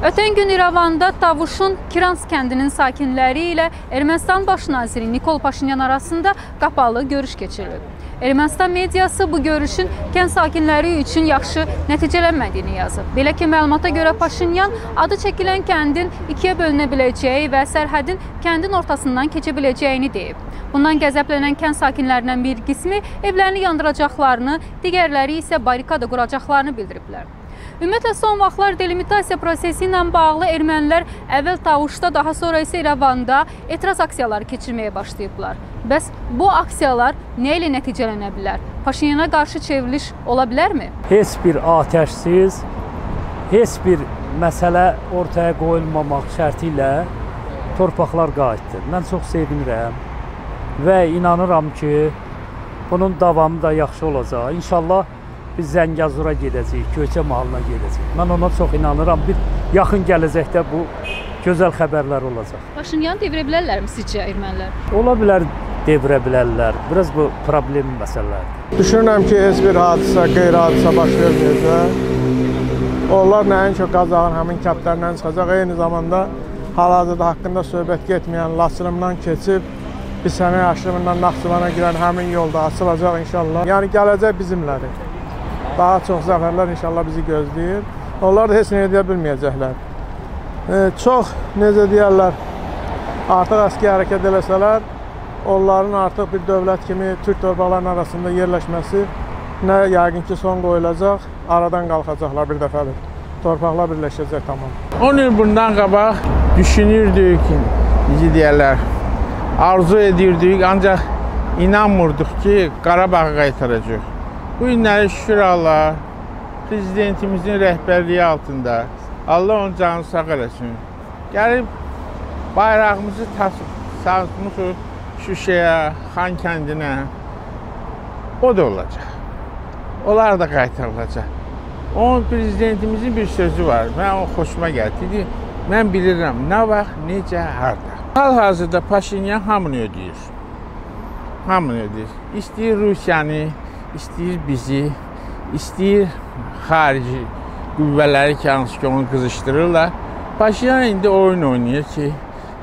Ötən gün İrəvanda Davuşun Kirans kəndinin sakinləri ilə Ermənistan baş naziri Nikol Paşinyan arasında qapalı görüş keçirilib. Ermənistan mediası bu görüşün kənd sakinləri üçün yaxşı nəticələnmədiyini yazıb. Belə ki, məlumata görə Paşinyan adı çəkilən kəndin ikiyə bölünə biləcəyi və sərhədin kəndin ortasından keçə biləcəyini deyib. Bundan qəzəblənən kənd sakinlərindən bir qismi evlərini yandıracaqlarını, digərləri isə barikada quracaqlarını bildiriblər. Ümumiyyətlə son vaxtlar delimitasiya prosesi ilə bağlı ermənilər əvvəl Tavuşda, daha sonra isə İrəvanda etiraz aksiyaları keçirməyə başlayıblar. Bəs bu aksiyalar nə ilə nəticələnə bilər? Paşinyana qarşı çevriliş ola bilərmi? Heç bir atəşsiz, heç bir məsələ ortaya qoyulmamaq şərti ilə torpaqlar qayıtdı. Mən çox sevinirəm və inanıram ki, bunun davamı da yaxşı olacaq. İnşallah biz Zəngəzura gedəcəyik, Göyçə mahalına gedəcəyik. Mən ona çox inanıram. Bir yaxın gələcəkdə bu gözəl xəbərlər olacaq. Paşinyanı devirə bilərlərmi sizcə ermənilər? Ola bilər devirə bilərlər. Biraz bu problem məsələlərdir. Düşünürəm ki, heç bir hadisə, qeyri-hadisə baş verməyəcək. Onlar nəinki Qazağın həmin kəndlərindən çıxacaq, eyni zamanda hal-hazırda haqqında söhbət getməyən Laçınımdan keçib Bisəmə aşırımından Naxçıvana girən həmin yolda açılacaq inşallah. Yəni gələcək bizimlədir. Daha çox zəfərlər inşallah bizi gözləyir. Onlar da heç nə edə bilməyəcəklər. E, çox, necə deyərlər, artıq əski hərəkət eləsələr, onların artıq bir dövlət kimi Türk torpaqlarının arasında yerləşməsi nə yəqin ki, son qoyulacaq, aradan qalxacaqlar bir dəfəlik. Torpaqlar birləşəcək tamam. 10 il bundan qabaq düşünürdük, necə deyərlər, arzu edirdik, ancaq inanmırdıq ki, Qarabağı qaytaracaq. Bu günləri şükür Allah, prezidentimizin rəhbərliyi altında Allah onun canını sağ eləsin. Gəlib bayrağımızı saçmışıq Şuşaya, Xan kəndinə. O da olacaq. Onlar da qaytarılacaq. Onun prezidentimizin bir sözü var. Mən o xoşuma gəldi. Dedi, mən bilirəm nə vaxt, necə, harda. Hal-hazırda Paşinyan hamını ödəyir. Hamını ödəyir. İstəyir Rusiyanı, istəyir bizi, istəyir xarici qüvvələri ki, hansı ki onu qızışdırırlar. Paşinyan indi oyun oynayır ki,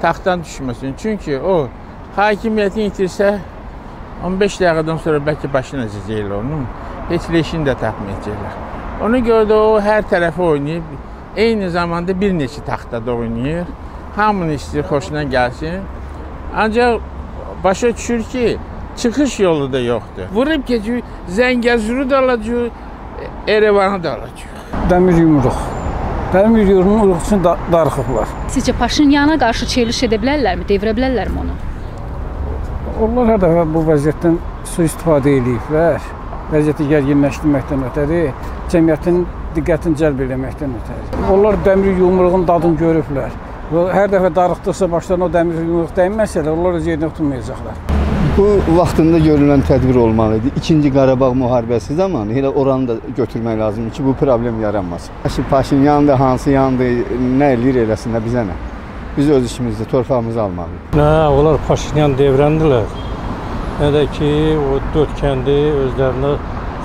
taxtdan düşməsin. Çünki o hakimiyyəti itirsə 15 dəqiqədən sonra bəlkə başına əzəcəklər onun. Heç leşini də tapmayacaqlar. Ona görə də o hər tərəfi oynayıb, eyni zamanda bir neçə taxtada oynayır. Hamını istəyir, xoşuna gəlsin. Ancaq başa düşür ki, çıxış yolu da yoxdur. Vurub keçir, Zəngəzuru da alacaq, Erevanı da alacaq. Dəmir yumruq. Dəmir yumruq üçün da darıxıblar. Sizcə Paşinyana qarşı çevriliş edə bilərlərmi, devirə bilərlərmi onu? Onlar hər dəfə bu vəziyyətdən sui-istifadə ediblər. Vəziyyəti gərginləşdirməkdən ötəri, cəmiyyətin diqqətini cəlb etməkdən ötəri. Onlar dəmir yumruğun dadını görüblər. Hər dəfə darıxdıqsa başlarına o dəmir yumruq dəyməsə də onlar öz yerinə oturmayacaqlar. Bu vaxtında görülən tədbir olmalı idi. İkinci Qarabağ müharibəsi zamanı elə oranı da götürmək lazımdır ki, bu problem yaranmasın. Şimdi Paşinyandır, hansı yandır, nə eləyir eləsin də bizə nə? Biz öz işimizdə torpağımızı almalıyıq. Nə, onlar Paşinyan devrəndilər. Nə də ki, o dörd kəndi özlərinə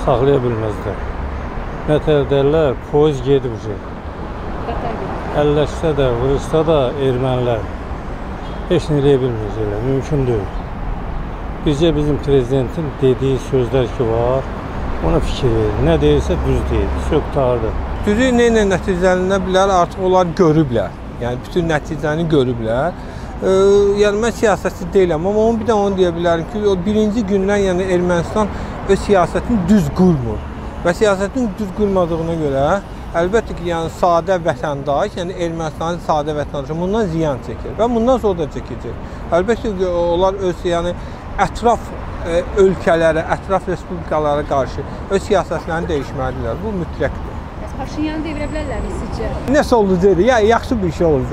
saxlaya bilməzlər. Nə tər deyirlər, poiz gedib uca. Əlləşsə də, vuruşsa da ermənilər heç nə eləyə bilməyəcəklər, mümkün deyil. Bizcə bizim prezidentin dediyi sözlər ki var, ona fikir verin. Nə deyirsə düz deyir, sök tardı. Düzü nə ilə nəticələnə bilər, artıq onlar görüblər. Yəni bütün nəticəni görüblər. E, yəni mən siyasətçi deyiləm, amma onu bir də onu deyə bilərəm ki, o birinci gündən yəni Ermənistan öz siyasətini düz qurmur. Və siyasətin düz qurmadığına görə əlbəttə ki, yəni sadə vətəndaş, yəni Ermənistanın sadə vətəndaşı bundan ziyan çəkir və bundan sonra da çəkəcək. Əlbəttə ki, onlar öz yəni ətraf ə, ölkələrə, ətraf respublikalara qarşı öz siyasətlərini dəyişməlidirlər. Bu mütləqdir. Paşinyanı devirə bilərlərmi sizcə? Nəsə olacaq? Ya yaxşı bir şey olacaq.